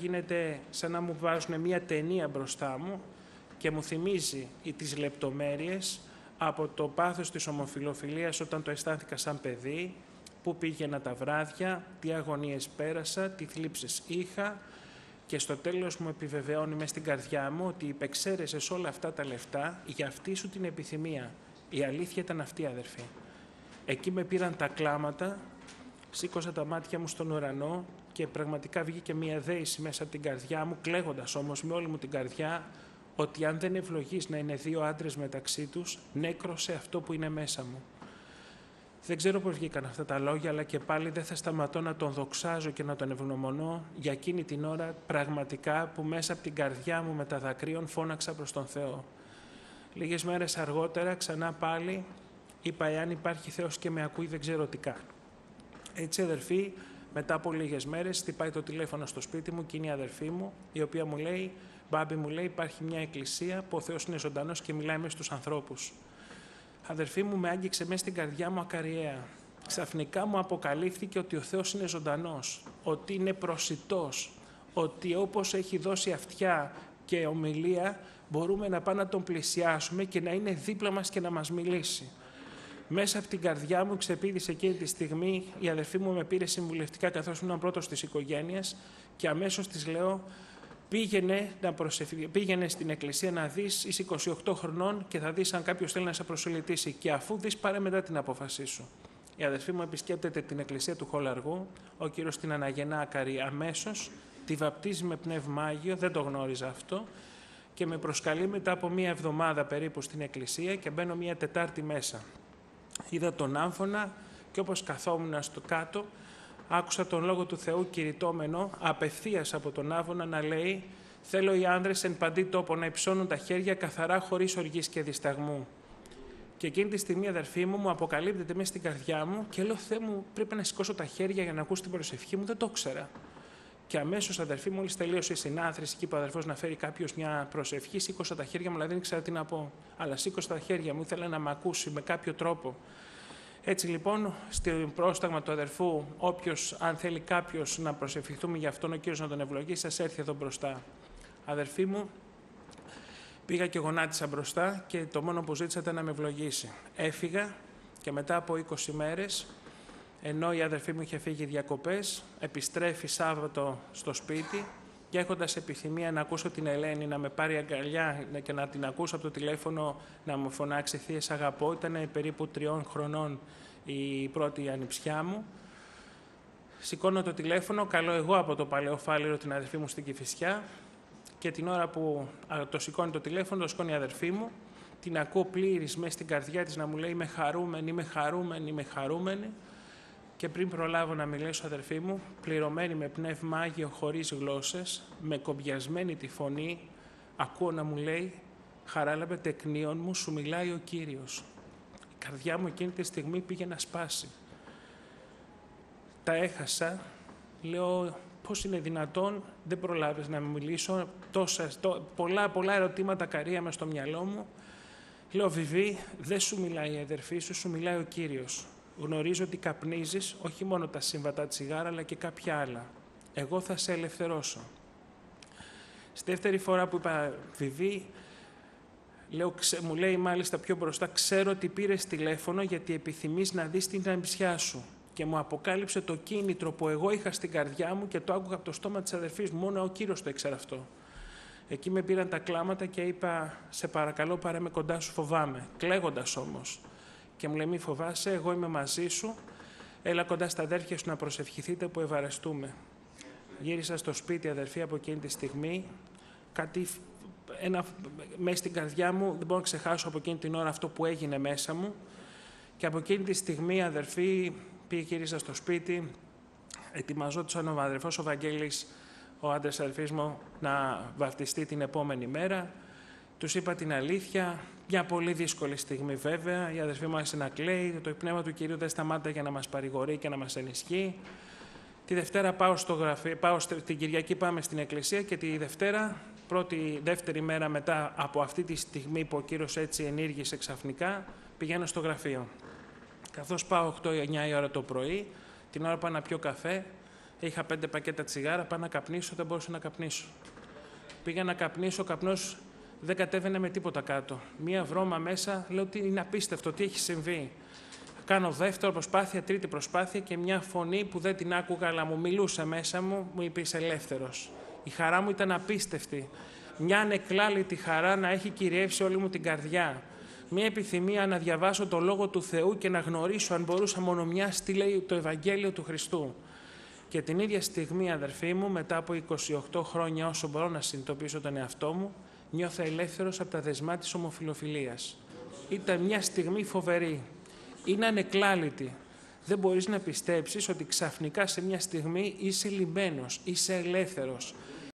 γίνεται σαν να μου βάζουν μια ταινία μπροστά μου και μου θυμίζει τις λεπτομέρειες από το πάθος της ομοφιλοφιλίας όταν το αισθάνθηκα σαν παιδί, πού πήγαινα τα βράδια, τι αγωνίες πέρασα, τι θλίψεις είχα και στο τέλος μου επιβεβαιώνει μέσα στην καρδιά μου ότι υπεξαίρεσες όλα αυτά τα λεφτά για αυτή σου την επιθυμία. Η αλήθεια ήταν αυτή, αδερφή. Εκεί με πήραν τα κλάματα, σήκωσα τα μάτια μου στον ουρανό και πραγματικά βγήκε μια δέηση μέσα από την καρδιά μου, κλαίγοντας όμως με όλη μου την καρδιά, ότι αν δεν ευλογείς να είναι δύο άντρες μεταξύ τους, νέκρωσε αυτό που είναι μέσα μου. Δεν ξέρω πώς βγήκαν αυτά τα λόγια, αλλά και πάλι δεν θα σταματώ να τον δοξάζω και να τον ευγνωμονώ για εκείνη την ώρα πραγματικά που μέσα από την καρδιά μου με τα δακρύων φώναξα προς τον Θεό. Λίγες μέρες αργότερα ξανά πάλι είπα εάν υπάρχει Θεός και με ακούει δεν ξέρω τι κάνω. Έτσι αδερφοί, μετά από λίγες μέρες χτυπάει το τηλέφωνο στο σπίτι μου και είναι η αδερφή μου η οποία μου λέει Μπάμπη μου λέει υπάρχει μια εκκλησία που ο Θεός είναι ζωντανός και μιλάει με στους ανθρώπους. Αδερφή μου με άγγιξε μέσα στην καρδιά μου ακαριέα. Ξαφνικά μου αποκαλύφθηκε ότι ο Θεός είναι ζωντανός, ότι είναι προσιτός, ότι όπως έχει δώσει αυτιά και ομιλία μπορούμε να πάμε να τον πλησιάσουμε και να είναι δίπλα μας και να μας μιλήσει. Μέσα από την καρδιά μου ξεπίδησε εκείνη τη στιγμή η αδερφή μου με πήρε συμβουλευτικά καθώς ήμουν πρώτος της οικογένειας και αμέσως της λέω πήγαινε, να πήγαινε στην εκκλησία να δεις, είσαι 28 χρονών και θα δεις αν κάποιος θέλει να σε προσελητήσει και αφού δεις πάρε μετά την απόφασή σου. Η αδερφή μου επισκέπτεται την εκκλησία του Χολαργού, ο κύριος την αναγεννά ακαρή αμέσως, τη βαπτίζει με πνεύμα Άγιο, δεν το γνώριζα αυτό, και με προσκαλεί μετά από μία εβδομάδα περίπου στην εκκλησία και μπαίνω μία Τετάρτη μέσα. Είδα τον άμφωνα και όπως καθόμουν στο κάτω, άκουσα τον Λόγο του Θεού κηρυτόμενο απευθείας από τον Άβωνα να λέει «Θέλω οι άνδρες εν παντή τόπο να υψώνουν τα χέρια καθαρά χωρίς οργής και δισταγμού». Και εκείνη τη στιγμή, αδερφή μου, μου αποκαλύπτεται μέσα στην καρδιά μου και λέω: Θεέ μου, πρέπει να σηκώσω τα χέρια για να ακούσω την προσευχή μου. Δεν το ήξερα. Και αμέσως, αδερφή, μόλις τελείωσε η συνάθρηση και είπε ο αδερφός να φέρει κάποιος μια προσευχή, σήκωσα τα χέρια μου, αλλά δεν ήξερα τι να πω. Αλλά σήκωσα τα χέρια μου, ήθελα να με ακούσει με κάποιο τρόπο. Έτσι λοιπόν, στην πρόσταγμα του αδερφού, όποιος, αν θέλει κάποιος να προσευχηθούμε για αυτόν, ο κύριος να τον ευλογήσει, σα έρθει εδώ μπροστά. Αδερφή μου, πήγα και γονάτισα μπροστά και το μόνο που ζήτησα ήταν να με ευλογήσει. Έφυγα και μετά από 20 μέρες, ενώ η αδερφή μου είχε φύγει διακοπές, επιστρέφει Σάββατο στο σπίτι και έχοντας επιθυμία να ακούσω την Ελένη να με πάρει αγκαλιά και να την ακούσω από το τηλέφωνο να μου φωνάξει «Θείε αγαπώ», ήταν περίπου τριών χρονών η πρώτη ανιψιά μου. Σηκώνω το τηλέφωνο, καλώ εγώ από το παλαιό φάληρο την αδερφή μου στην Κηφισιά και την ώρα που το σηκώνει το τηλέφωνο, το σηκώνει η αδερφή μου, την ακούω πλήρης μέσα στην καρδιά της να μου λέει «Είμαι χαρούμενη, είμαι χαρούμενη, είμαι χαρούμενη» και πριν προλάβω να μιλήσω αδερφή μου, πληρωμένη με πνεύμα Άγιο χωρίς γλώσσες, με κομπιασμένη τη φωνή, ακούω να μου λέει «Χαράλαβε τεκνίων μου, σου μιλάει ο Κύριος». Η καρδιά μου εκείνη τη στιγμή πήγε να σπάσει. Τα έχασα, λέω πώς είναι δυνατόν, δεν προλάβεις να μιλήσω, τόσα, πολλά, πολλά ερωτήματα καρία στο μυαλό μου. Λέω, Βιβί, δεν σου μιλάει η αδερφή σου, σου μιλάει ο Κύριος γνωρίζω ότι καπνίζεις όχι μόνο τα σύμβατα τσιγάρα, αλλά και κάποια άλλα. Εγώ θα σε ελευθερώσω. Στη δεύτερη φορά που είπα Βιβί, λέω, μου λέει μάλιστα πιο μπροστά, ξέρω ότι πήρες τηλέφωνο γιατί επιθυμείς να δεις την ανιψιά σου. Και μου αποκάλυψε το κίνητρο που εγώ είχα στην καρδιά μου και το άκουγα από το στόμα της αδερφής μου. Μόνο ο Κύριος το ήξερε αυτό. Εκεί με πήραν τα κλάματα και είπα, σε παρακαλώ πάρε με κοντά σου, φοβάμαι. Κλαίγοντας όμως και μου λέει μη φοβάσαι, εγώ είμαι μαζί σου, έλα κοντά στα αδέρφια σου να προσευχηθείτε που ευαρεστούμε. Γύρισα στο σπίτι αδερφή από εκείνη τη στιγμή, κάτι ένα, μέσα στην καρδιά μου, δεν μπορώ να ξεχάσω από εκείνη την ώρα αυτό που έγινε μέσα μου και από εκείνη τη στιγμή αδερφή πήγε γύρισα στο σπίτι, ετοιμαζόταν ο αδερφός ο Βαγγέλης, ο άντρας αδερφής μου, να βαφτιστεί την επόμενη μέρα. Τους είπα την αλήθεια, μια πολύ δύσκολη στιγμή βέβαια. Η αδερφή μου άρχισε να κλαίει. Το πνεύμα του Κυρίου δεν σταμάτα για να μας παρηγορεί και να μας ενισχύει. Τη Δευτέρα πάω στο γραφείο, πάω την Κυριακή πάμε στην Εκκλησία και τη Δευτέρα, πρώτη, δεύτερη μέρα μετά από αυτή τη στιγμή που ο Κύριος έτσι ενήργησε ξαφνικά, πηγαίνω στο γραφείο. Καθώς πάω 8-9 η ώρα το πρωί, την ώρα πάω να πιω καφέ, Είχα πέντε πακέτα τσιγάρα, πάω να καπνίσω, δεν μπορούσα να καπνίσω. Πήγα να καπνίσω, ο καπνός δεν κατέβαινε με τίποτα κάτω. Μία βρώμα μέσα, λέω ότι είναι απίστευτο, τι έχει συμβεί; Κάνω δεύτερο προσπάθεια, τρίτη προσπάθεια και μια φωνή που δεν την άκουγα, αλλά μου μιλούσε μέσα μου, μου είπε είσαι ελεύθερος. Η χαρά μου ήταν απίστευτη. Μια ανεκλάλητη χαρά να έχει κυριεύσει όλη μου την καρδιά. Μια επιθυμία να διαβάσω το Λόγο του Θεού και να γνωρίσω αν μπορούσα μόνο μια τι λέει το Ευαγγέλιο του Χριστού. Και την ίδια στιγμή, αδερφοί μου, μετά από 28 χρόνια όσο μπορώ να συνειδητοποιήσω τον εαυτό μου, νιώθω ελεύθερος από τα δεσμά της ομοφιλοφιλίας. Ήταν μια στιγμή φοβερή. Είναι ανεκλάλητη. Δεν μπορείς να πιστέψεις ότι ξαφνικά σε μια στιγμή είσαι λυμμένος, είσαι ελεύθερος.